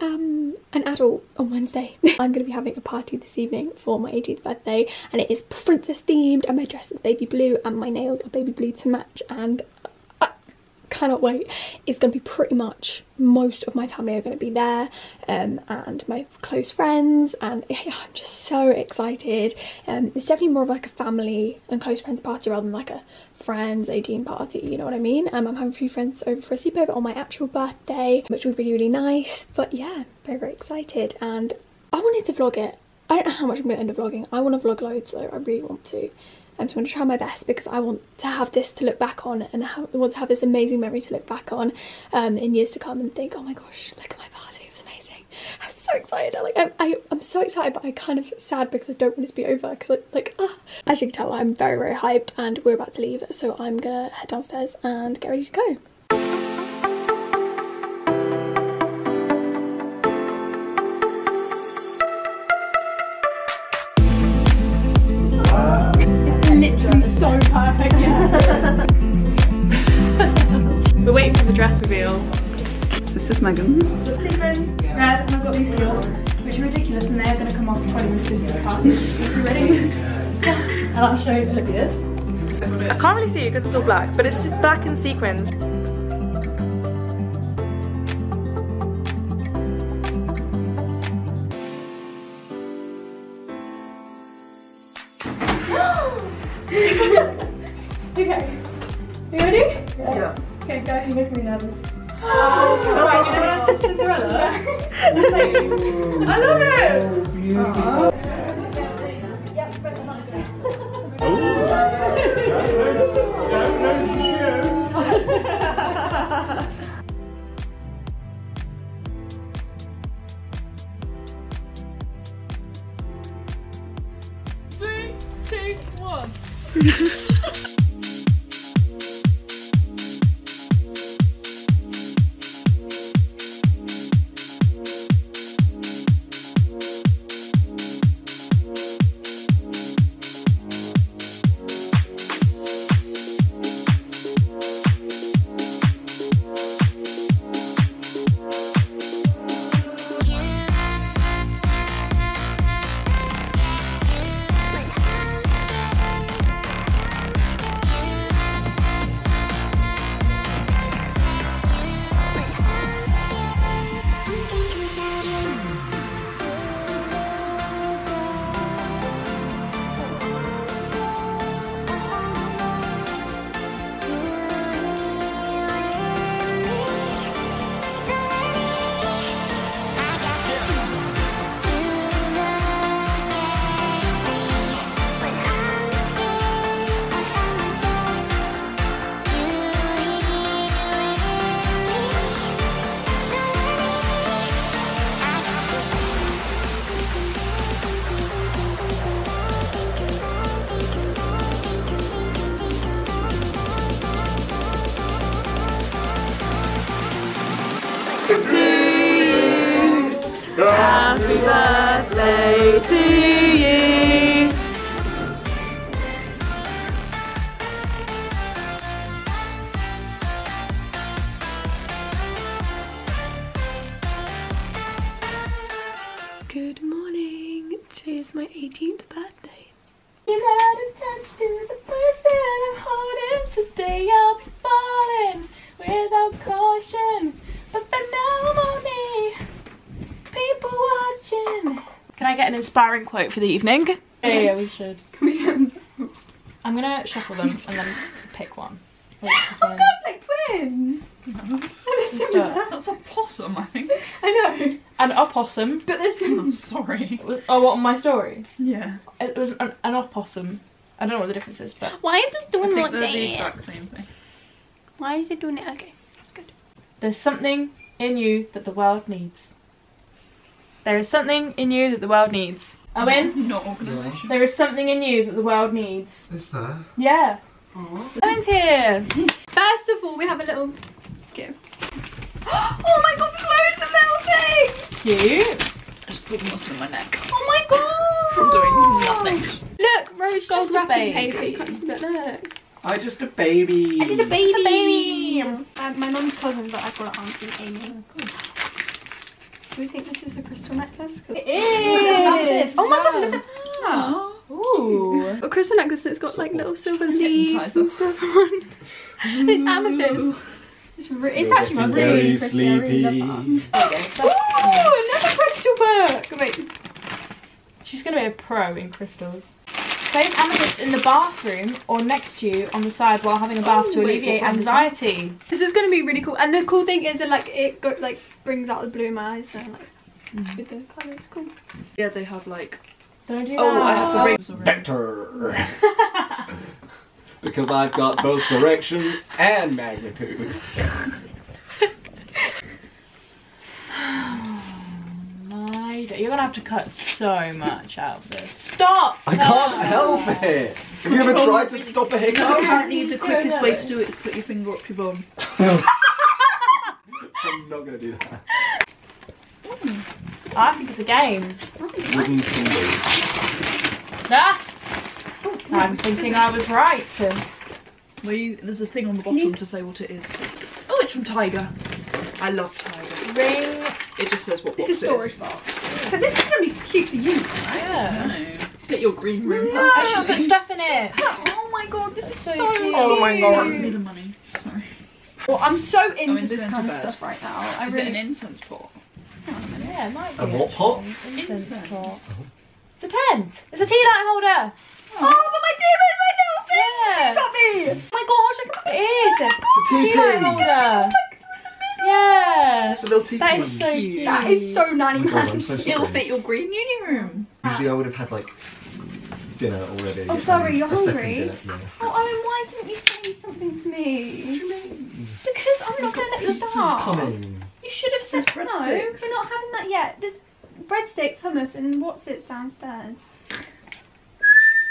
I am an adult on Wednesday. I'm going to be having a party this evening for my 18th birthday and it is princess themed and my dress is baby blue and my nails are baby blue to match and cannot wait. It's going to be pretty much most of my family are going to be there um, and my close friends and yeah, I'm just so excited. Um, it's definitely more of like a family and close friends party rather than like a friends 18 party, you know what I mean? Um, I'm having a few friends over for a sleepover on my actual birthday, which will be really, really nice. But yeah, very, very excited and I wanted to vlog it. I don't know how much I'm going to end up vlogging. I want to vlog loads though, I really want to. I'm just going to try my best because I want to have this to look back on and I want to have this amazing memory to look back on um, in years to come and think, oh my gosh, look at my party, it was amazing. I'm so excited. Like, I, I, I'm so excited, but I'm kind of sad because I don't want it to be over because, like, ah. As you can tell, I'm very, very hyped and we're about to leave. So I'm going to head downstairs and get ready to go. This is Megan's. Sequins, red, and I've got these heels, which are ridiculous, and they're going to come off 20 minutes into this party. You ready? and I'll show you, look at this. I can't really see it because it's all black, but it's black and sequins. okay. You ready? Yeah. Okay, go. You're making me nervous. Cinderella? I love it! Three, two, one. People watching. Can I get an inspiring quote for the evening? Yeah, yeah, we should. I'm gonna shuffle them and then pick one. Oh god, like twins! What's? That's a possum, I think. I know, An opossum. but there's I'm sorry. It was, oh, what on my story? Yeah. It was an, an opossum. I don't know what the difference is, but Why is it doing think like they're the exact same thing. Why is it doing it? Okay, that's good. there's something in you that the world needs. There is something in you that the world needs. Owen, Not organisation. there is something in you that the world needs. Is there? Yeah. Owen's here. First of all, we have a little gift. oh my god, there's loads of little things. Cute. Just put muscle in my neck. Oh my god! From doing nothing. Look, rose gold just a wrapping baby. paper. You can't see that. Look. I just a baby. I did a baby. a baby. Uh, my mum's cousin, but I call her Auntie Amy. Do we think this is a crystal necklace? 'Cause- It It's amethyst, Oh my yeah. god, look at that. Oh. Ooh. A crystal necklace that's got like little silver leaves and stuff on. it's amethyst. It's, re- it's actually getting really very pretty. I really sleepy. love that. Ooh, another crystal book. Wait, She's going to be a pro in crystals. Place amethyst in the bathroom or next to you on the side while having a bath Oh, to alleviate what one is that? anxiety. this is gonna be really cool. And the cool thing is that like it go, like brings out the blue in my eyes and like mm. with the colours. Cool. Yeah, they have like. Don't do Oh, that. I have the rings already. Vector. because I've got both direction and magnitude. My d- You're going to have to cut so much out of this. Stop! I can't help it. Have you ever tried to stop a hiccup? Apparently, the quickest way to do it is put your finger up your bum. I'm not gonna do that. I think it's a game. Wooden fingers. Ah! I'm thinking I was right. Where you, there's a thing on the bottom to say what it is. Oh, it's from Tiger. I love Tiger. Ring. It just says what It's box a storage box. But this is gonna be cute for you, right? Yeah. Get your green room. I should put stuff in it. Oh my god, this is so, So cute. cute. Oh my God. Pass me the money. Sorry. Well, I'm so into into this going kind to of stuff right now. I Is really. it an incense pot? Yeah, it might be. A what pot? Incense Incense. pot. Uh-huh. It's a tent. It's a tea light holder. Oh, oh but my demon, my little thing! Yeah. Got me! Oh my gosh, I got It is a It's a tea light teepee. holder. Yeah. It's a little teepee. That is so Cute. cute. That is so nanny Oh my god, I'm man. so It'll fit your green uni room. Usually ah. I would have had like dinner already. Oh, sorry, you're hungry? dinner, yeah. Oh, Owen, why didn't you say something to me? Because I'm not gonna let you start. coming. You should have said There's no. breadsticks. We're not having that yet. There's breadsticks, hummus, and what's it's downstairs.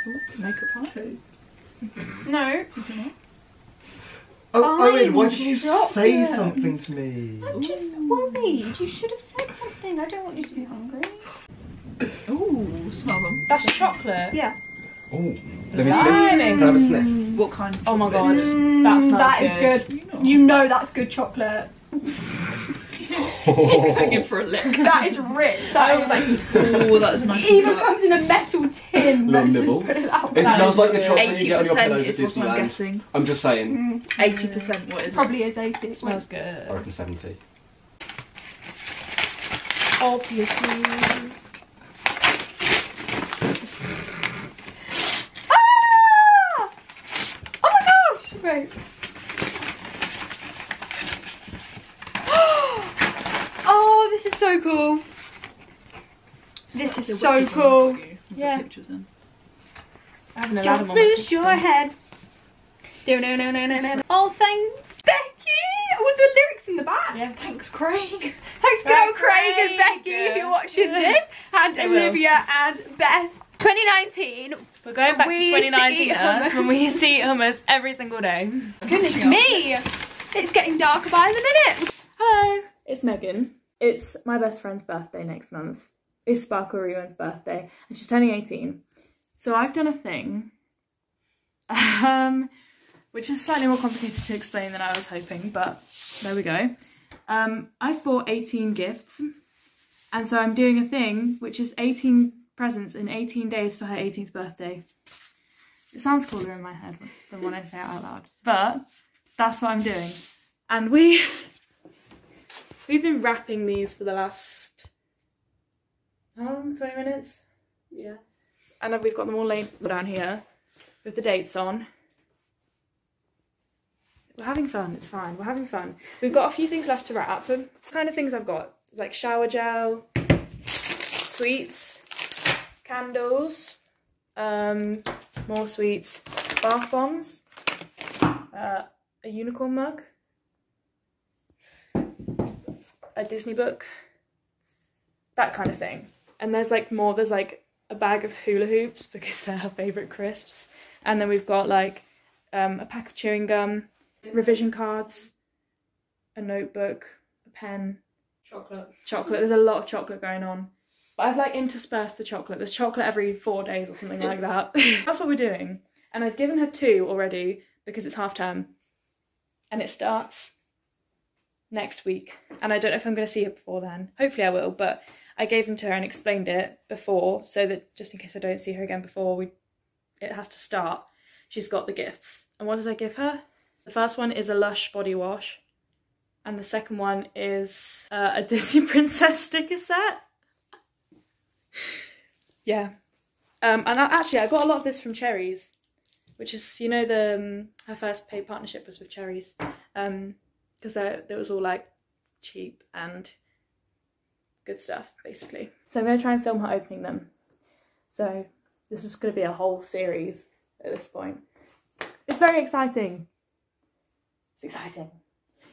Ooh, makeup pie. No. Is it not? Oh, Fine, Owen, why didn't you drop say it. something to me? I'm just worried. You should have said something. I don't want you to be hungry. Ooh, smell them. That's chocolate. Yeah. Oh, let me sniff. Blimey. Can I have a sniff? What kind of Oh my god. Mm, That smells that is good. good. You know. You know that's good chocolate. He's going in for a lick. That is rich. That was like Oh, that is nice it even dark. comes in a metal tin. Little nibble. it It smells like the chocolate you get on your 80% pillows at is what I'm guessing. I'm just saying. 80%, what is it? Probably is 80. It smells good. I reckon 70. Obviously. Ah! Oh my gosh! Right. oh, this is so cool. This is so cool. for you, with the Yeah. Pictures. I haven't allowed Don't them on my lose your head. Do no no no no no. Oh, thanks, Becky, oh, with the lyrics in the back. Yeah. Thanks, Craig. Thanks, good old Craig and Becky, if you're watching this, and Olivia and Beth. 2019. We're going back We to 2019 us hummus. when we used to eat hummus every single day. Goodness me, it's getting darker by the minute. Hello, it's Megan. It's my best friend's birthday next month. It's Sparkle Rewind's birthday, and she's turning 18. So I've done a thing, um, which is slightly more complicated to explain than I was hoping, but there we go. Um, I've bought 18 gifts, and so I'm doing a thing which is 18 presents in 18 days for her 18th birthday. It sounds cooler in my head than when I say it out loud, but that's what I'm doing. And we We've been wrapping these for the last long? Twenty minutes. Yeah. And then we've got them all laid down here with the dates on. We're having fun. It's fine. We're having fun. We've got a few things left to wrap. The kind of things I've got is like shower gel, sweets, candles, um, more sweets, bath bombs, uh, a unicorn mug a Disney book, that kind of thing. And there's like more, there's like a bag of hula hoops because they're her favourite crisps. And then we've got like um, a pack of chewing gum, revision cards, a notebook, a pen, Chocolate. chocolate. There's a lot of chocolate going on. But I've like interspersed the chocolate. There's chocolate every four days or something like that. That's what we're doing. And I've given her two already because it's half term and it starts next week. And I don't know if I'm going to see her before then. Hopefully I will, but I gave them to her and explained it before so that just in case I don't see her again before we it has to start, she's got the gifts. And what did I give her? The first one is a Lush body wash. And the second one is uh, a Disney Princess sticker set. yeah. Um, and I, actually, I got a lot of this from Cherries, which is, you know, the um, her first paid partnership was with Cherries. Um, because it was all like cheap and good stuff basically. So I'm going to try and film her opening them. So this is going to be a whole series at this point. It's very exciting. It's exciting.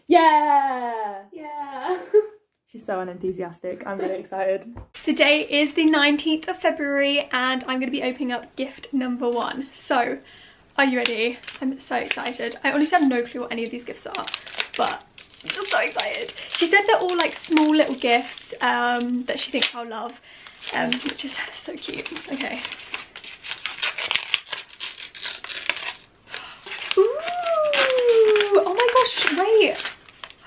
Yeah! Yeah. She's so unenthusiastic. I'm really excited. Today is the 19th of February and I'm going to be opening up gift number one. So, are you ready? I'm so excited. I honestly have no clue what any of these gifts are, but I'm just so excited. She said they're all like small little gifts um, that she thinks I'll love, um, which is so cute. Okay. Ooh! Oh my gosh, wait.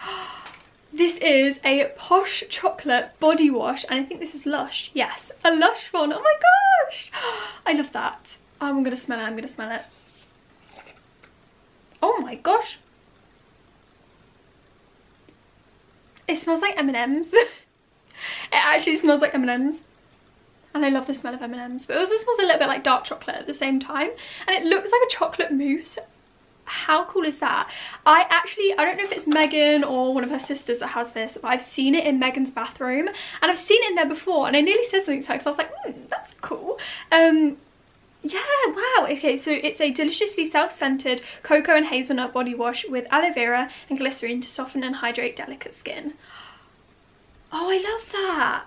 This is a Posh Chocolate Body Wash, and I think this is Lush. Yes, a Lush one. Oh my gosh! I love that. I'm gonna smell it, I'm gonna smell it. Oh my gosh! It smells like M&M's. it actually smells like M&M's. And I love the smell of M&M's, but it also smells a little bit like dark chocolate at the same time. And it looks like a chocolate mousse how cool is that i actually i don't know if it's megan or one of her sisters that has this but i've seen it in megan's bathroom and i've seen it in there before and i nearly said something to her because i was like hmm, that's cool um yeah wow okay so it's a deliciously self-scented cocoa and hazelnut body wash with aloe vera and glycerin to soften and hydrate delicate skin oh i love that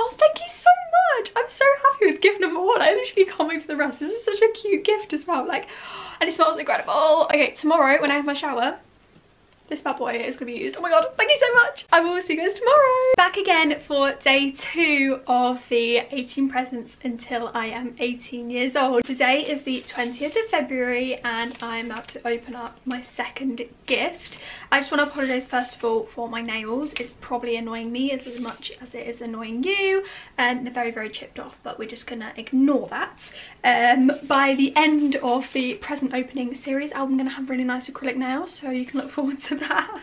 Oh, thank you so much. I'm so happy with gift number one. I literally can't wait for the rest. This is such a cute gift as well. Like, and it smells incredible. Okay, tomorrow when I have my shower, this bad boy is going to be used. Oh my god, thank you so much. I will see you guys tomorrow. Back again for day two of the 18 presents until I am 18 years old. Today is the 20th of February and I'm about to open up my second gift. I just want to apologise first of all for my nails. It's probably annoying me as, much as it is annoying you and they're very very chipped off but we're just gonna ignore that. Um, by the end of the present opening series I'm gonna have really nice acrylic nails so you can look forward to that.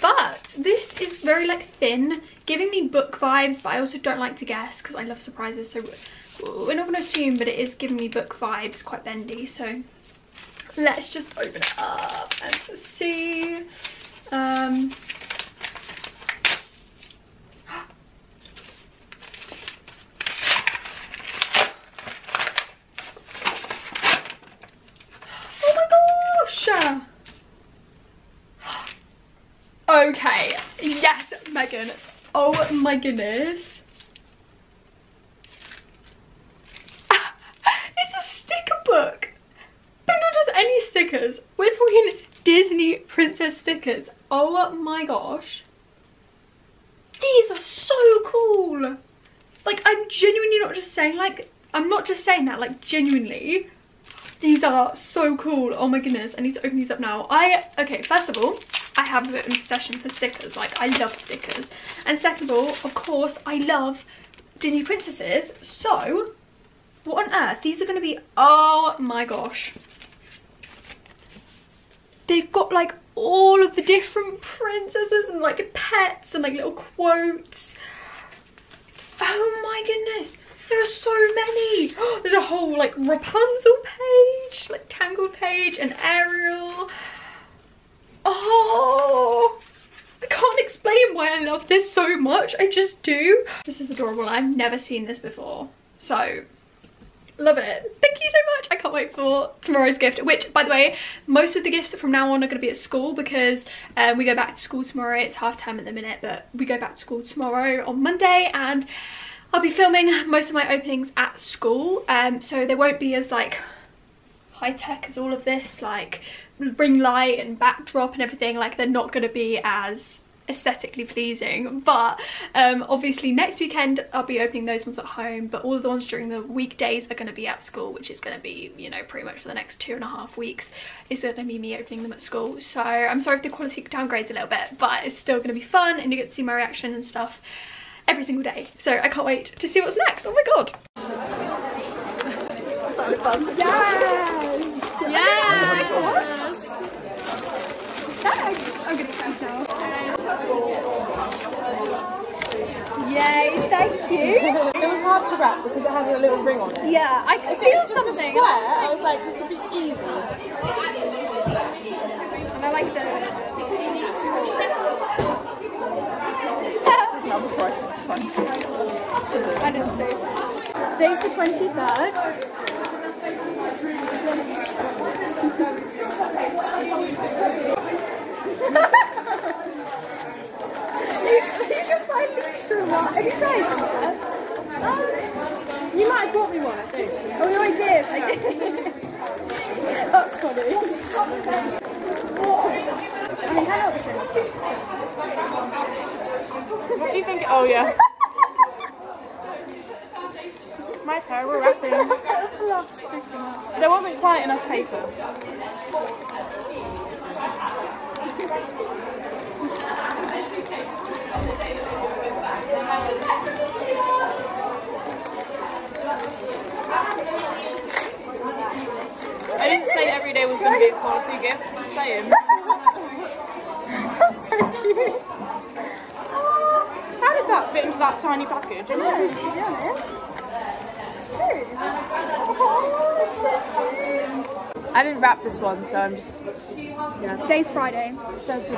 but this is very like thin, giving me book vibes, but I also don't like to guess because I love surprises. So we're not going to assume, but it is giving me book vibes, quite bendy. So let's just open it up and see. Um, oh my gosh! Okay, Megan. Oh my goodness. it's a sticker book. But not just any stickers. We're talking Disney princess stickers. Oh my gosh. These are so cool. Like, I'm genuinely not just saying, like, I'm not just saying that, like, genuinely. These are so cool. Oh my goodness. I need to open these up now. I, okay, first of all, I have a bit of an obsession for stickers. Like, I love stickers. And second of all, of course, I love Disney princesses. So, what on earth? These are going to be... Oh my gosh. They've got, like, all of the different princesses and, like, pets and, like, little quotes. Oh my goodness. There are so many. There's a whole, like, Rapunzel page, like, Tangled page, and Ariel. Oh, I can't explain why I love this so much. I just do. This is adorable. I've never seen this before. So, love it. Thank you so much. I can't wait for tomorrow's gift, which, by the way, most of the gifts from now on are going to be at school because uh, we go back to school tomorrow. It's half time at the minute, but we go back to school tomorrow on Monday and I'll be filming most of my openings at school. Um, so they won't be as, like, high-tech as all of this, like ring light and backdrop and everything like they're not going to be as aesthetically pleasing but um, obviously next weekend I'll be opening those ones at home but all the ones during the weekdays are going to be at school which is going to be you know pretty much for the next two and a half weeks is going to be me opening them at school so I'm sorry if the quality downgrades a little bit but it's still going to be fun and you get to see my reaction and stuff every single day so I can't wait to see what's next oh my god yes yes thanks I'm gonna press now Yay, thank you. It was hard to wrap because it had a little ring on it. Yeah, I could feel something. Square, I was like, this would be easy. And I like the. Before I said it's fine. I know so. Day's the 23rd. you can find the extra one. Have you tried that? Um, you might have bought me one, I think. Oh no, I did. I did. That's funny. I mean, I know this is. What do you think? Oh, yeah. My terrible wrapping. There wasn't quite enough paper. I didn't say every day was going to be a quality gift. I'm saying. That's so cute. How did that fit into that tiny package? No, to be honest. It's true. I didn't wrap this one, so I'm just. Yeah. Today's Friday. Upside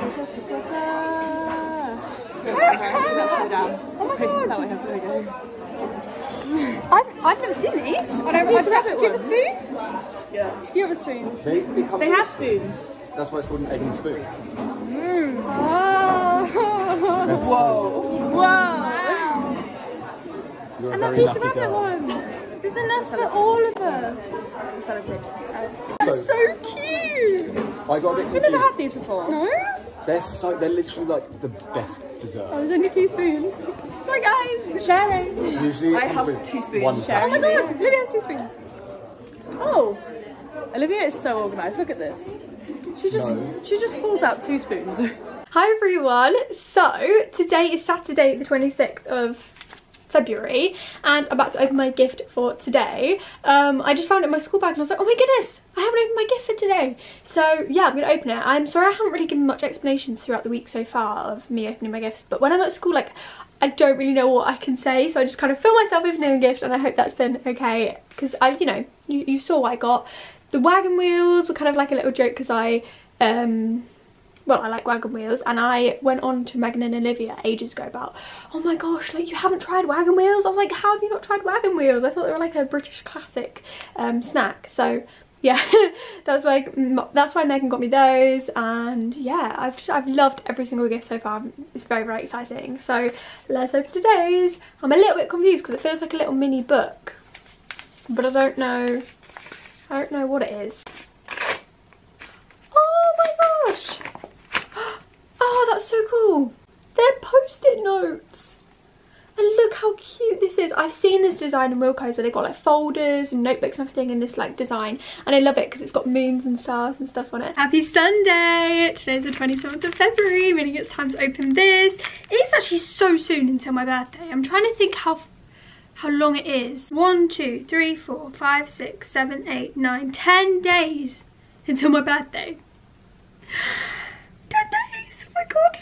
down. Oh my god. That way, there we. I've, I've never seen these. I don't These I've, rabbit Do you have a spoon? Yeah. You have a spoon. They, they, They have spoons. That's why it's called an egg and spoon. Whoa. Whoa. Wow. You're And the very Peter lucky Rabbit girl. ones. There's enough for all of us. That's so cute. I got a bit confused. We've never had these before. No? They're so they're literally like the best dessert. Oh, there's only two spoons. Sorry, guys. Sharing. Usually I have two spoons. One Sharing. Oh my god, Lily has two spoons. Oh. Olivia is so organised. Look at this. She just No. she just pulls out two spoons. Hi everyone. So today is Saturday the 26th of February and I'm about to open my gift for today. Um, I just found it in my school bag and I was like, oh my goodness, I haven't opened my gift for today. So yeah, I'm going to open it. I'm sorry I haven't really given much explanations throughout the week so far of me opening my gifts, but when I'm at school, like, I don't really know what I can say, so I just kind of fill myself with a gift and I hope that's been okay, because I, you know, you, you saw what I got. The wagon wheels were kind of like a little joke because I, um, well, I like wagon wheels, and I went on to Megan and Olivia ages ago about, oh my gosh, like you haven't tried wagon wheels? I was like, how have you not tried wagon wheels? I thought they were like a British classic um, snack. So yeah, that's why that's why Megan got me those, and yeah, I've I've loved every single gift so far. It's very very exciting. So let's open today's. I'm a little bit confused because it feels like a little mini book, but I don't know. I don't know what it is. Oh my gosh! Oh, that's so cool. They're post-it notes. And look how cute this is. I've seen this design in Wilko's where they've got like folders and notebooks and everything in this like design. And I love it because it's got moons and stars and stuff on it. Happy Sunday! Today's the 27th of February, meaning it's time to open this. It's actually so soon until my birthday. I'm trying to think how how long it is. One, two, three, four, five, six, seven, eight, nine, ten days until my birthday. 10 days! Oh my god!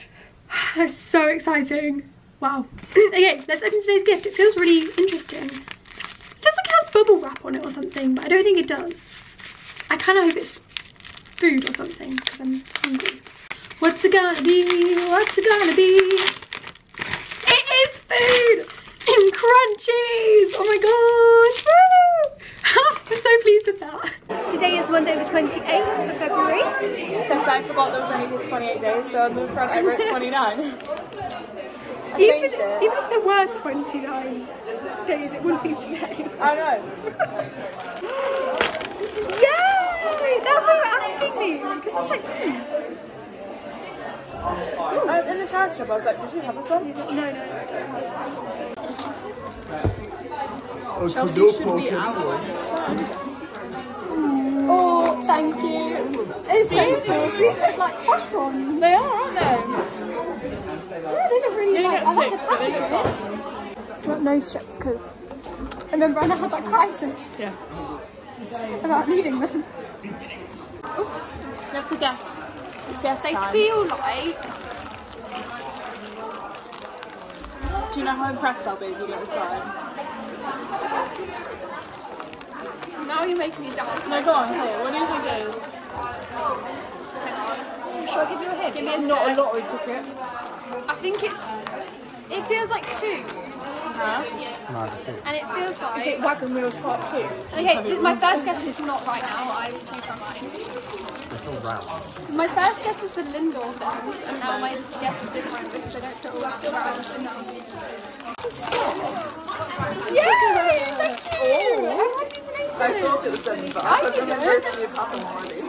That's so exciting. Wow. okay, let's open today's gift. It feels really interesting. It feels like it has bubble wrap on it or something, but I don't think it does. I kind of hope it's food or something, because I'm hungry. What's it gonna be? What's it gonna be? It is food! In crunchies! Oh my gosh! Woo! I'm so pleased with that. Today is Monday the 28th of February. Since I forgot there was only the 28 days, so I moved front, I wrote 29. Even, changed it. even if there were 29 days, it wouldn't be today. I know. Yay! That's why you're asking me. Because I was like, hmm. I was in the charity shop, I was like, did you have a son? No, no, no, I don't have Oh, Chelsea should poor be out. Thank you. It's so cute. These look like posh ones. They are, aren't they? Yeah, they look really like. I like the but they packaging. Got nose strips because I remember when I had that crisis Yeah. about needing them. You have to guess. It's guess They time. feel like Do you know how impressed I'll be if you get this right? Now you're making me doubt. No, go on, say it. What do you think it is? Shall I give you a hint? Give me it's a not sec. a lottery ticket. I think it's. It feels like food, Huh? and it feels like. Is it. Wagon Wheels Part 2? Okay, this, my first guess is not right now. I've changed my mind. It's all round. My first guess was the Lindor things, and now my guess is different because I don't feel that around. Yay! Thank you! Oh. I like these names. I thought it was them, but I I couldn't didn't. remember if you'd had them already.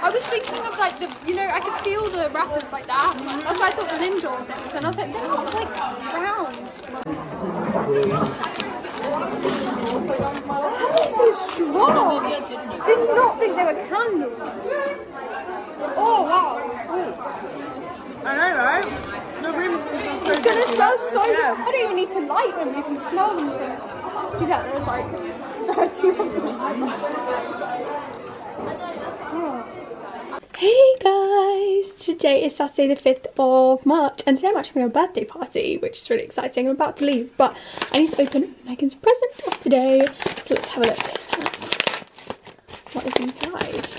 I was thinking of like the, you know, I could feel the wrappers like that. That's why I thought the Lindor things, and I was like, they're not like round. They're so strong. Did not think they were candles. Oh wow. I know, right? The room's gonna smell so It's gonna smell so good. Yeah. I don't even need to light them. You can smell them. So together, it's like 30 of them. Hey guys! Today is Saturday the 5th of March and today I'm actually having a birthday party which is really exciting. I'm about to leave but I need to open Megan's present of the day. So let's have a look at what is inside.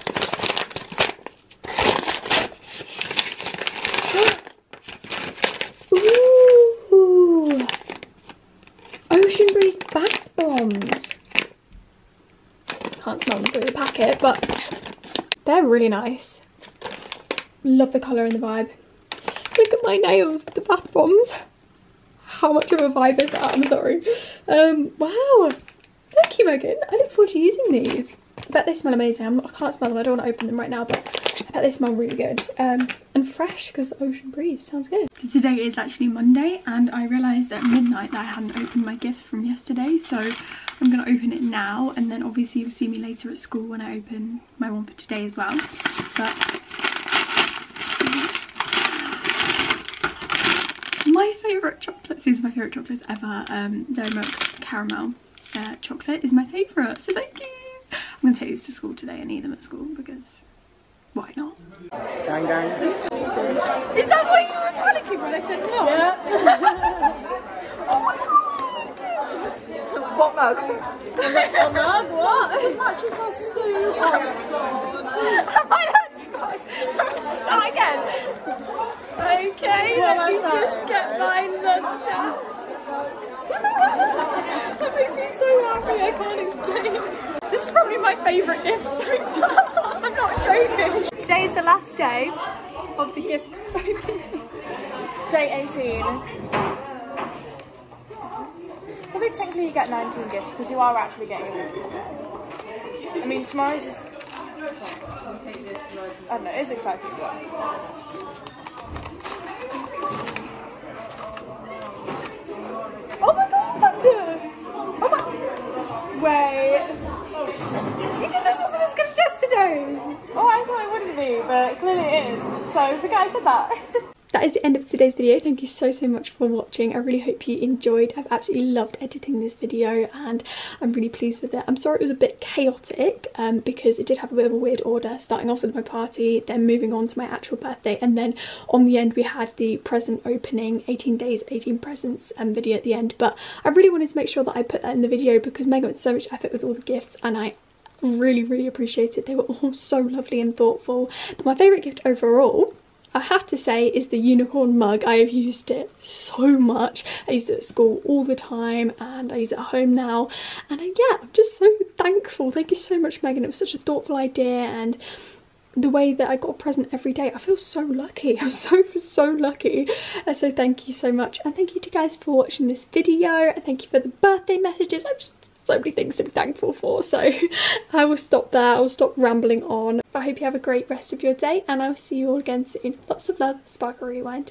Ooh! Ocean Breeze bath bombs. Can't smell them the packet but they're really nice. Love the colour and the vibe. Look at my nails with the bath bombs. How much of a vibe is that? I'm sorry. Um, wow. Thank you, Megan. I look forward to using these. I bet they smell amazing. I'm I can't smell them. I don't want to open them right now, but I bet they smell really good. Um, and fresh because ocean breeze sounds good. Today is actually Monday and I realised at midnight that I hadn't opened my gift from yesterday. So I'm going to open it now and then obviously you'll see me later at school when I open my one for today as well. But my favourite chocolates, these are my favourite chocolates ever, um, Dairy Milk Caramel uh, chocolate is my favourite, so thank you. I'm going to take these to school today and eat them at school because why not? Gang, gang. Is that why you were panicking when I said no? What mug? Oh, mug, what? This mattress smells so Start again. Okay, Yeah, let me just get my lunch out. that makes me so happy, I can't explain. This is probably my favourite gift so far. I'm not joking. Today is the last day of the gift opening. Day 18. Technically you get 19 gifts because you are actually getting yours today. I mean, tomorrow's is. I don't know, it's exciting, but. Oh my god! Oh my... Wait. You said this wasn't as good as yesterday! Oh, I thought it wouldn't be, but clearly it is. So the guy said that. That is the end of today's video. Thank you so, so much for watching. I really hope you enjoyed. I've absolutely loved editing this video and I'm really pleased with it. I'm sorry it was a bit chaotic um, because it did have a bit of a weird order, starting off with my party, then moving on to my actual birthday, and then on the end we had the present opening, 18 days, 18 presents um, video at the end. But I really wanted to make sure that I put that in the video because Megan went so much effort with all the gifts and I really, really appreciate it. They were all so lovely and thoughtful. But my favourite gift overall I have to say is the unicorn mug. I have used it so much. I use it at school all the time and I use it at home now. And uh, yeah, I'm just so thankful. Thank you so much, Megan. It was such a thoughtful idea and the way that I got a present every day. I feel so lucky. I'm so, so lucky. Uh, so thank you so much. And thank you to guys for watching this video. And thank you for the birthday messages. I'm just so many things to be thankful for. So I will stop there. I will stop rambling on. I hope you have a great rest of your day and I will see you all again soon. Lots of love, Sparkle Rewind.